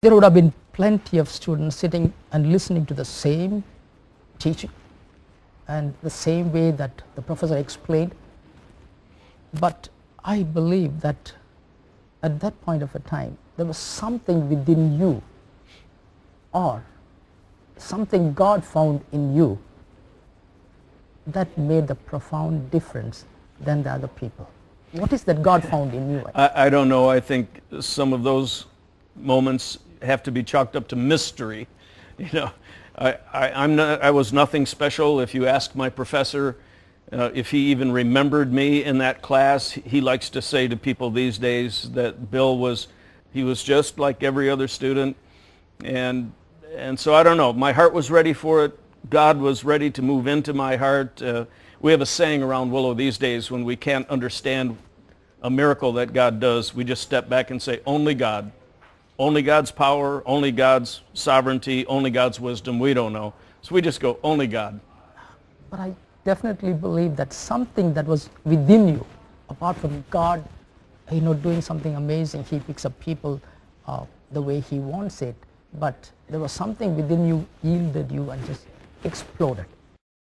there would have been plenty of students sitting and listening to the same teaching and the same way that the professor explained. But I believe that at that point of a time, there was something within you or something God found in you that made the profound difference than the other people. What is that God found in you? I, I don't know. I think some of those moments have to be chalked up to mystery. You know, I, I, I'm not, I was nothing special. If you ask my professor uh, if he even remembered me in that class, he likes to say to people these days that Bill was, he was just like every other student. And, and so I don't know. My heart was ready for it. God was ready to move into my heart. Uh, we have a saying around Willow these days when we can't understand a miracle that God does, we just step back and say, only God. Only God's power, only God's sovereignty, only God's wisdom. We don't know. So we just go, only God. But I definitely believe that something that was within you, apart from God, you know, doing something amazing, He picks up people uh, the way He wants it. But there was something within you yielded you and just exploded.